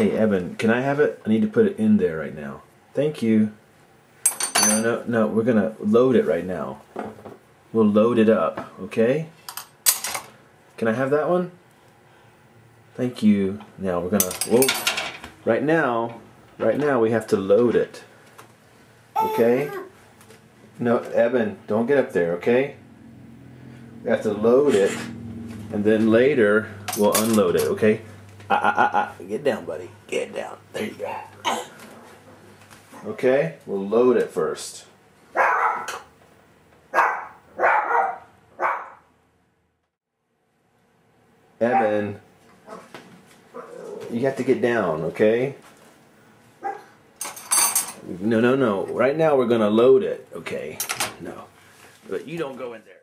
Hey, Eben, can I have it? I need to put it in there right now. Thank you. No, no, no, we're gonna load it right now. We'll load it up, okay? Can I have that one? Thank you. Now we're gonna, whoa. Right now, right now we have to load it. Okay? No, Eben, don't get up there, okay? We have to load it, and then later we'll unload it, okay? Ah, ah, ah. Get down, buddy. Get down. There you go. Okay, we'll load it first. Eben, you have to get down, okay? No, no, no. Right now we're gonna load it, okay? No. But you don't go in there.